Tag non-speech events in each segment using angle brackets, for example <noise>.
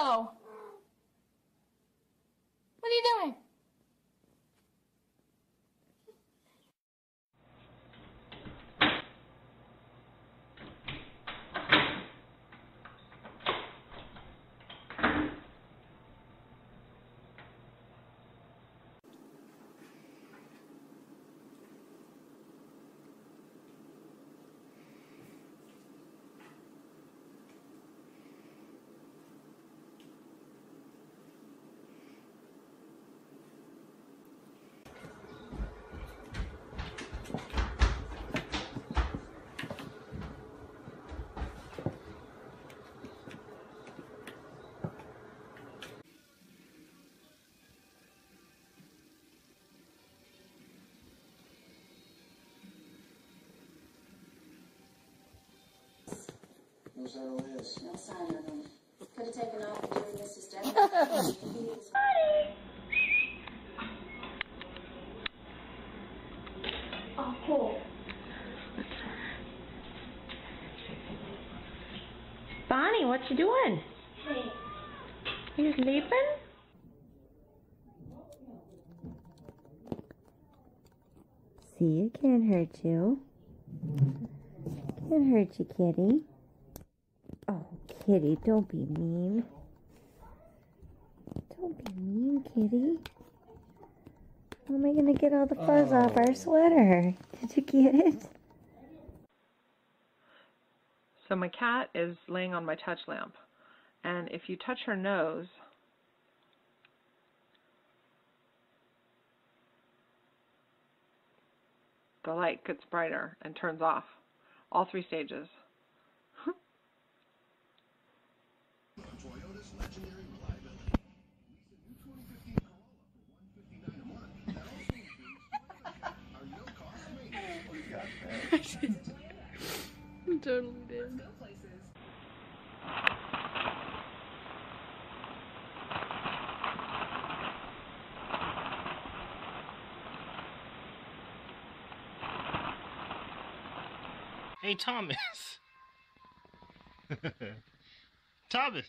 What are you doing? No sign of Liz. No sign of him. Could have taken off during Mrs. Dennis. Bonnie, what you doing? You sleeping? See, it can't hurt you. Can't hurt you, kitty. Oh, kitty, don't be mean. Don't be mean, kitty. How am I gonna get all the fuzz off our oh. sweater? Did you get it? So my cat is laying on my touch lamp, and if you touch her nose, the light gets brighter and turns off. All three stages. No-cost maintenance. totally did. Hey, Thomas. <laughs> Thomas.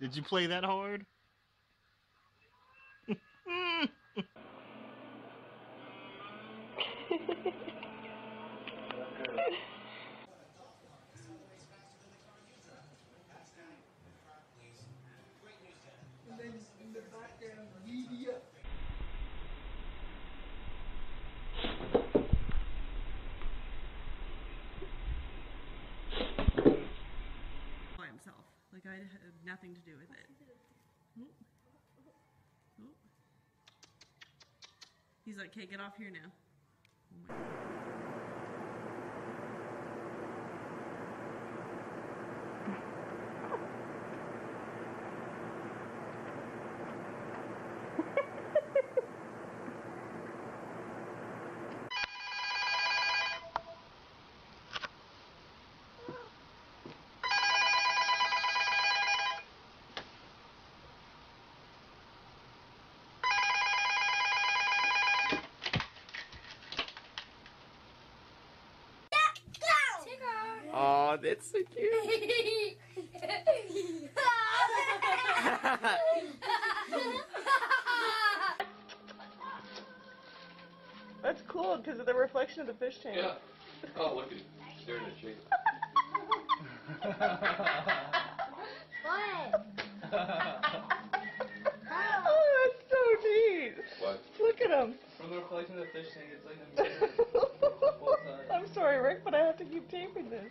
Did you play that hard? <laughs> I had nothing to do with it. He's like, "Okay, get off here now." Oh my Oh, that's so cute. That's cool because of the reflection of the fish tank. Yeah. Oh, look at staring at Jake. What? <laughs> Oh, that's so neat. What? Look at him. When they're collecting the fish tank, it's like <laughs> them. I'm sorry, Rick, but I have to keep taping this.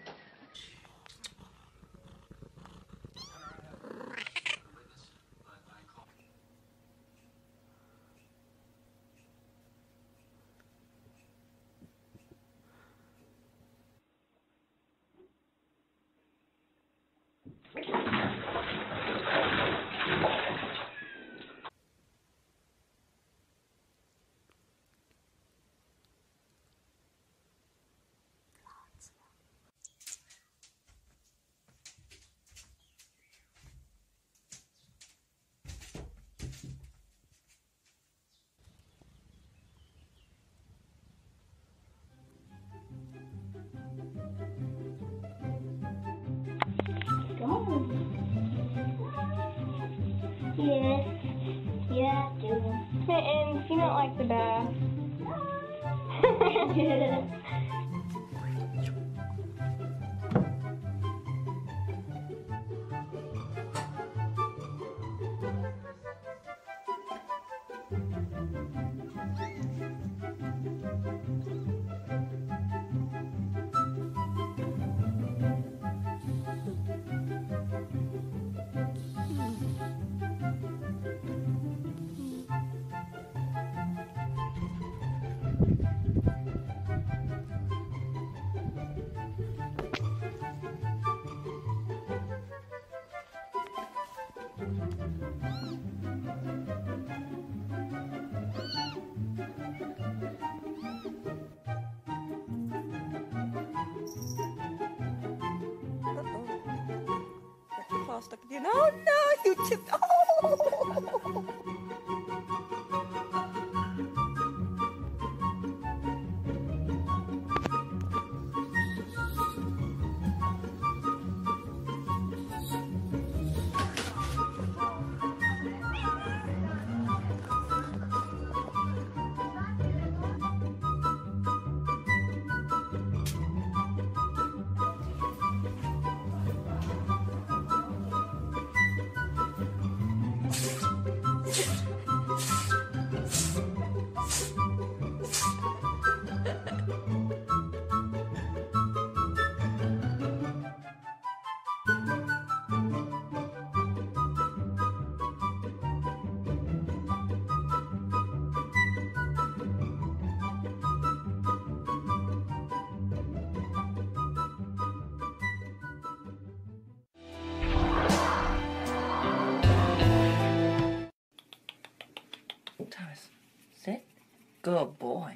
Good boy.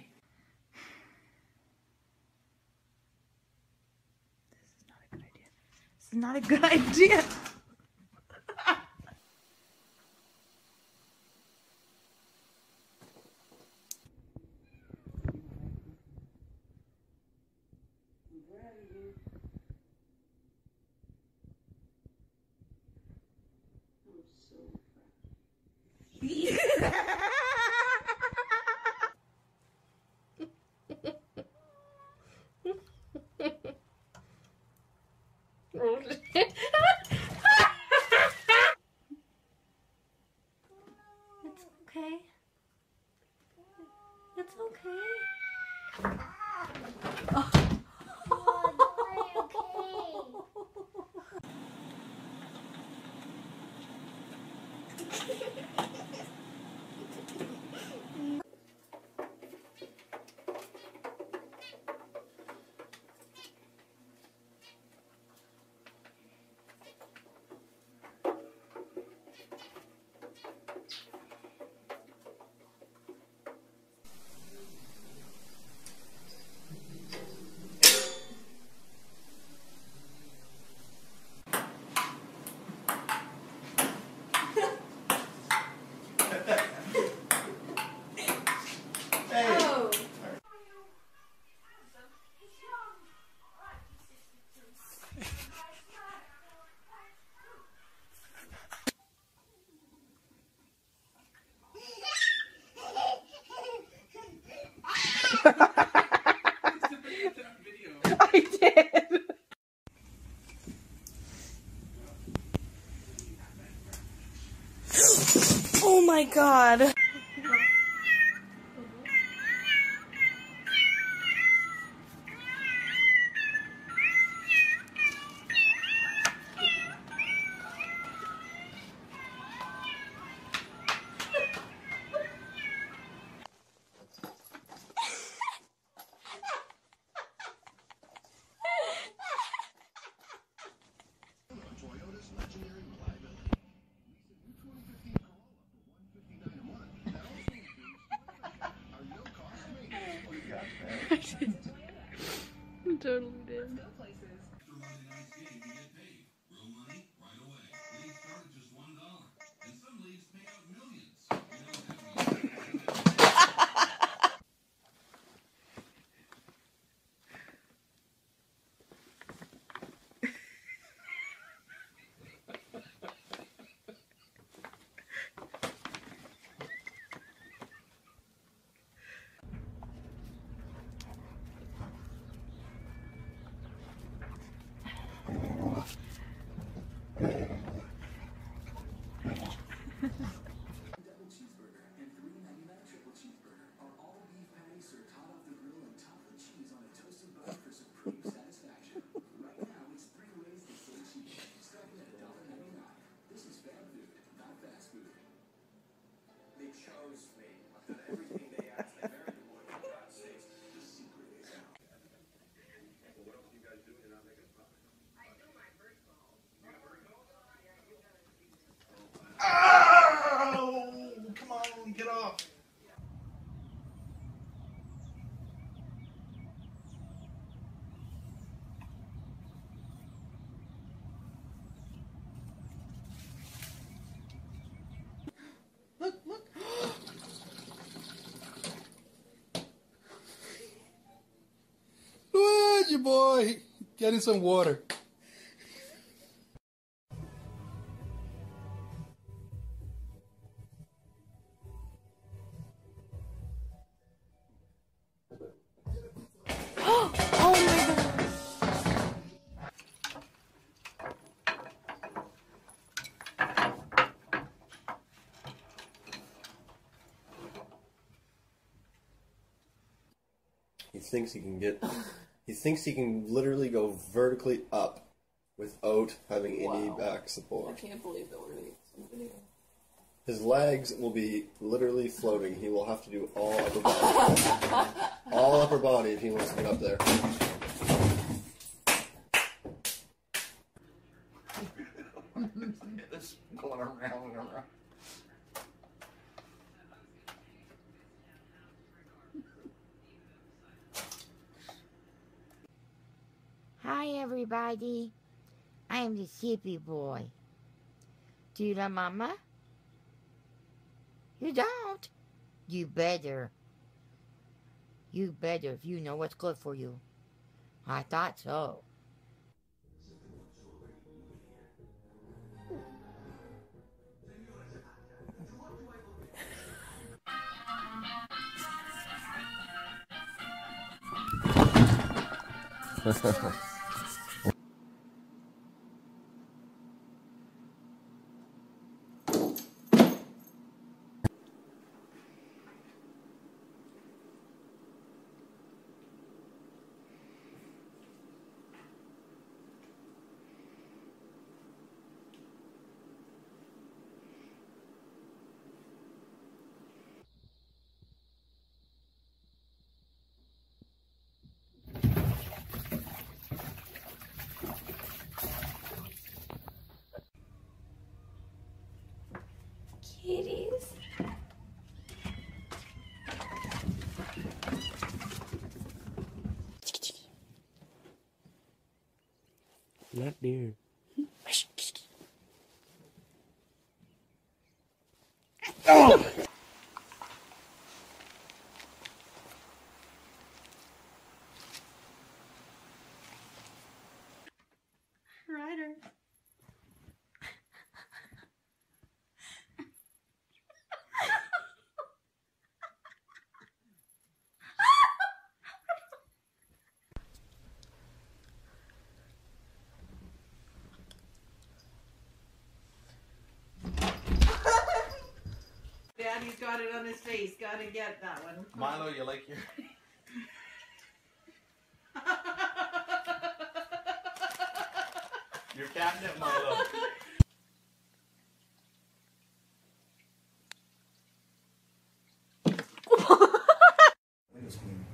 This is not a good idea. It's <laughs> Oh my god. Boy? Getting some water. <gasps> oh my god. He thinks he can get. He thinks he can literally go vertically up without having any Wow. back support. I can't believe that we're gonna get some. His legs will be literally floating. He will have to do all upper body. <laughs> all upper body if he wants to get up there. <laughs> It's going around and around. Everybody. I am the Sippy Boy. Do you love Mama? You don't? You better. You better if you know what's good for you. I thought so. Kitties. <laughs> Not there. His face. Gotta get that one. Milo, you like your. <laughs> your catnip, Milo. Windows cleaner.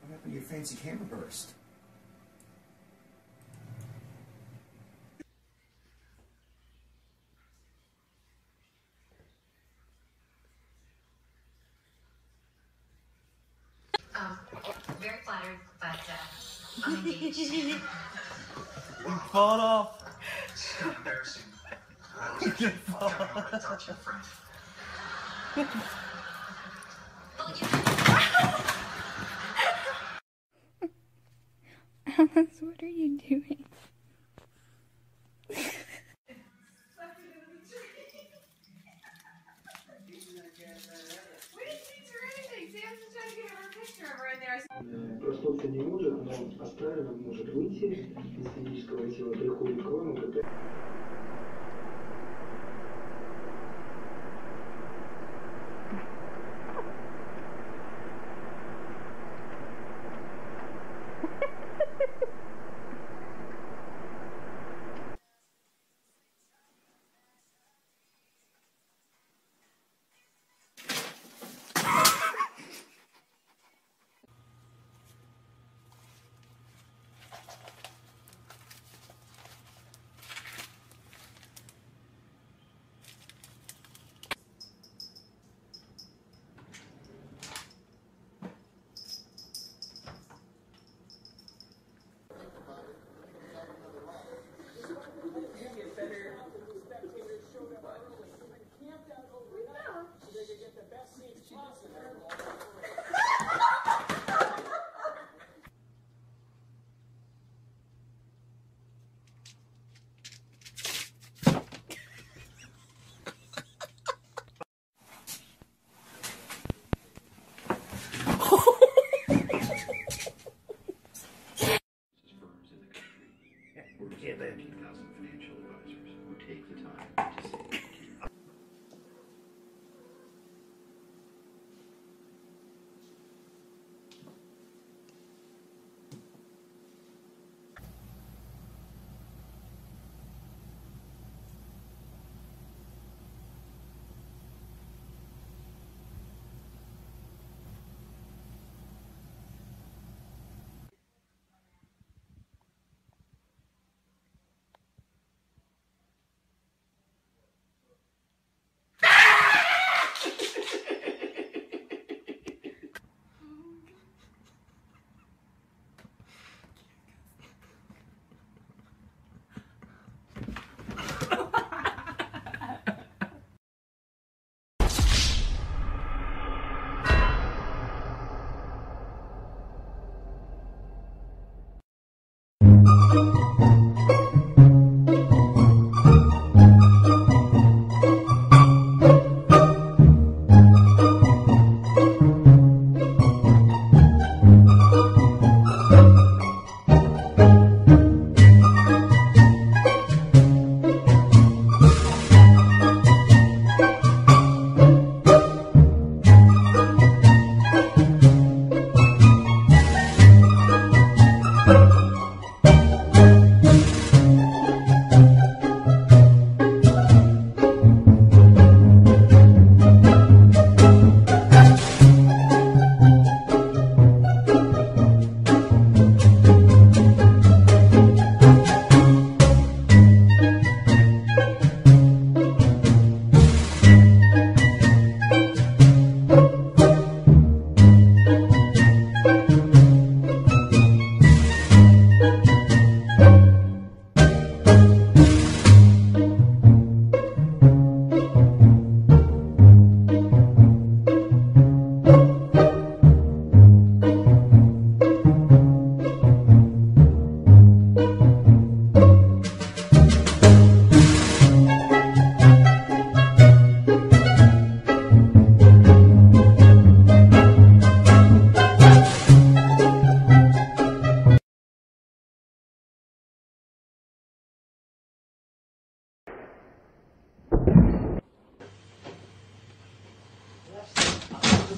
What happened to your fancy camera burst? You fall off. It's embarrassing. Alice, what are you doing? We didn't anything. Sam's just trying to get picture in there. Не может, но оставим, может выйти из физического тела, приходит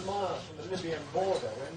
miles from the Libyan border when...